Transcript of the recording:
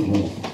Amen.